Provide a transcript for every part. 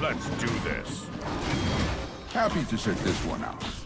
Let's do this. Happy to sit this one out.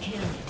Kill.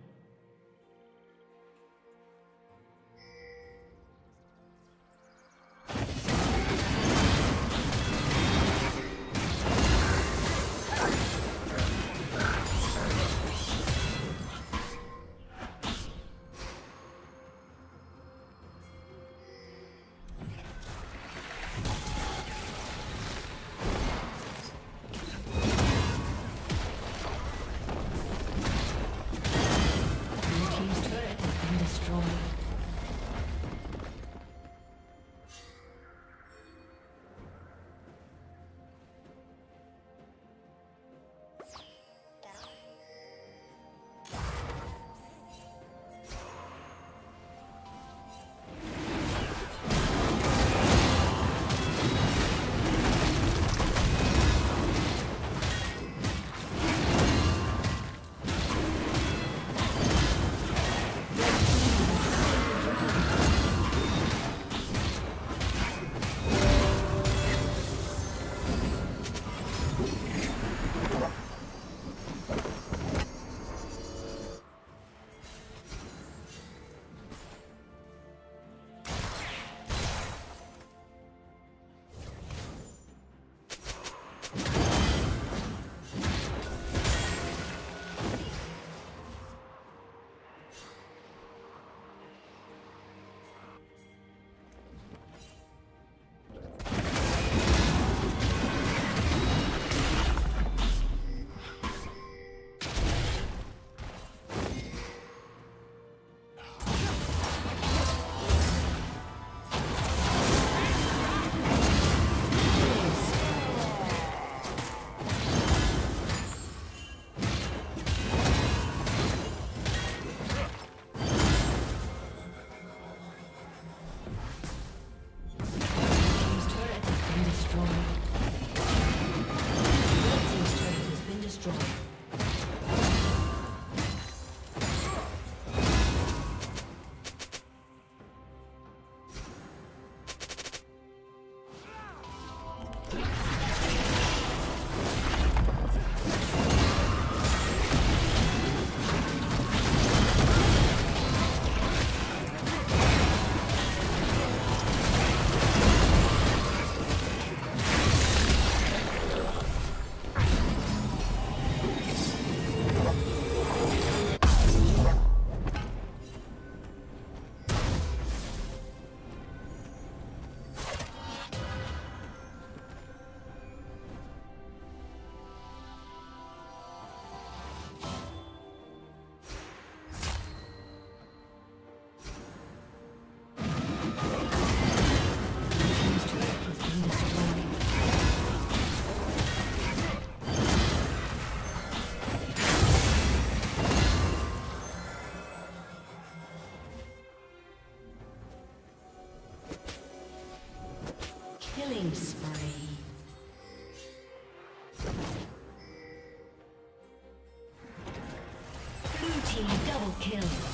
Kill.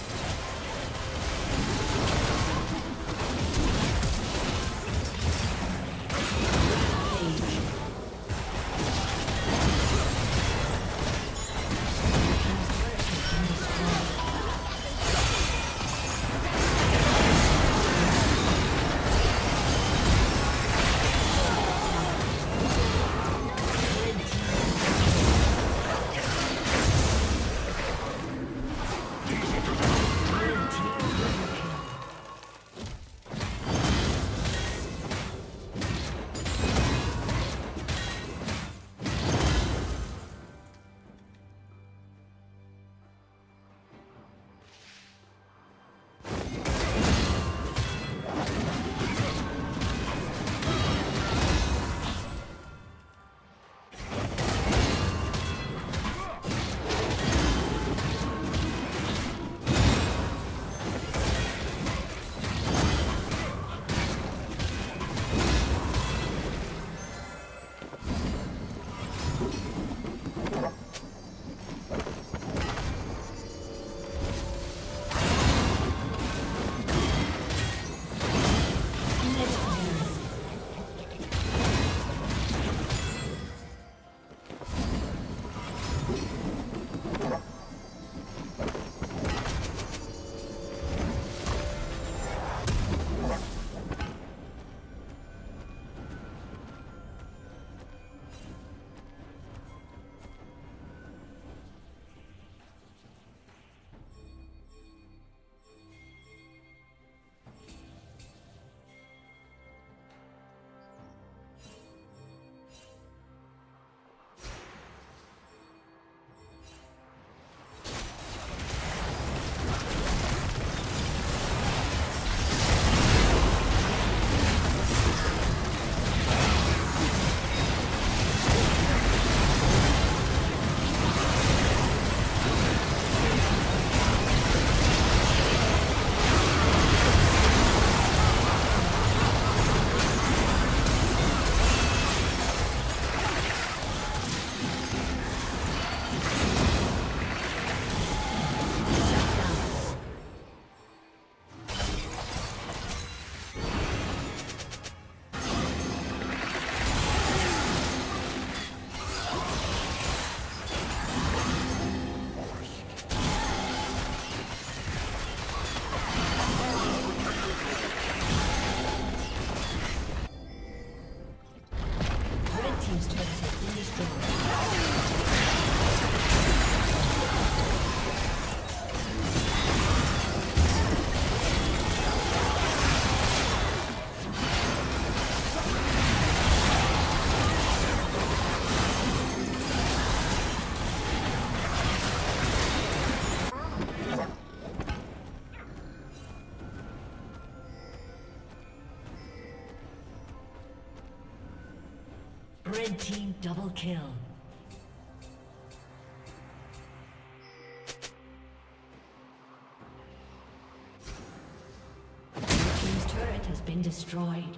Red team double kill. Red team's turret has been destroyed.